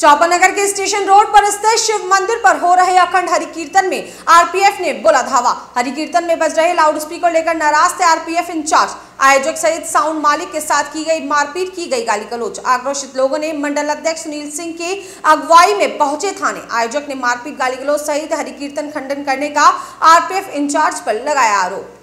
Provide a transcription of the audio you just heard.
चौपानगर के station road पर स्थित शिव मंदिर पर हो रहे अखंड हरि कीर्तन में आरपीएफ ने बोला धावा। हरि कीर्तन में बज रहे लाउड स्पीकर लेकर नाराज़ थे आरपीएफ इंचार्ज। आयोजक सहित साउंड मालिक के साथ की गई मारपीट, की गई गाली गलोच आक्रोशित लोगों ने मंडल अध्यक्ष सुनील सिंह के अगुवाई में पहुँचे थाने। आयोजक ने मारपीट गाली गलोच सहित हरि कीर्तन खंडन करने का आरपीएफ इंचार्ज पर लगाया आरोप।